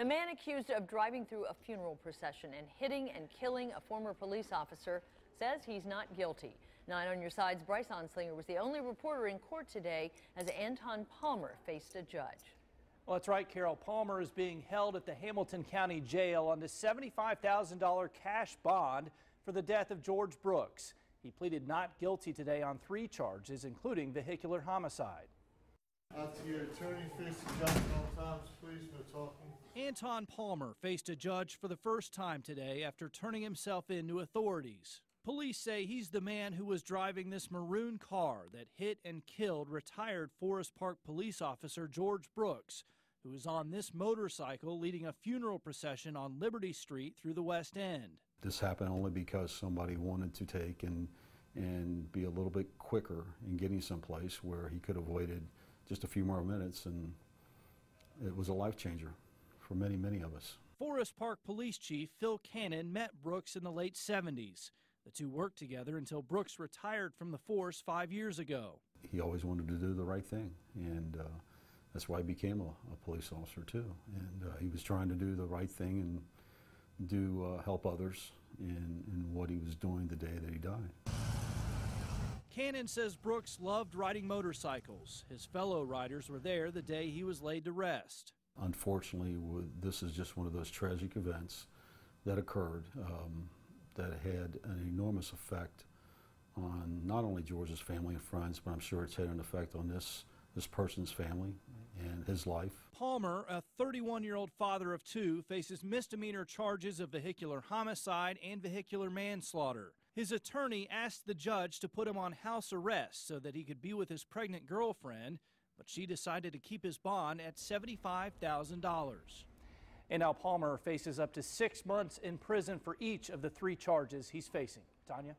The man accused of driving through a funeral procession and hitting and killing a former police officer says he's not guilty. Nine on your side's Bryce Onslinger was the only reporter in court today as Anton Palmer faced a judge. Well, that's right, Carol. Palmer is being held at the Hamilton County Jail on the $75,000 cash bond for the death of George Brooks. He pleaded not guilty today on three charges, including vehicular homicide. Out to your attorney, face the judge at all times, please, no talking. Anton Palmer faced a judge for the first time today after turning himself in to authorities. Police say he's the man who was driving this maroon car that hit and killed retired Forest Park police officer George Brooks, who was on this motorcycle leading a funeral procession on Liberty Street through the West End. This happened only because somebody wanted to take and and be a little bit quicker in getting someplace where he could have waited just a few more minutes and it was a life changer for many, many of us. Forest Park Police Chief Phil Cannon met Brooks in the late 70s. The two worked together until Brooks retired from the force five years ago. He always wanted to do the right thing, and uh, that's why he became a, a police officer too. And uh, he was trying to do the right thing and do uh, help others in, in what he was doing the day that he died. Cannon says Brooks loved riding motorcycles. His fellow riders were there the day he was laid to rest. Unfortunately, this is just one of those tragic events that occurred um, that had an enormous effect on not only George's family and friends, but I'm sure it's had an effect on this this person's family and his life. Palmer, a 31 year old father of two, faces misdemeanor charges of vehicular homicide and vehicular manslaughter. His attorney asked the judge to put him on house arrest so that he could be with his pregnant girlfriend, but she decided to keep his bond at $75,000. And now Palmer faces up to six months in prison for each of the three charges he's facing. Tanya?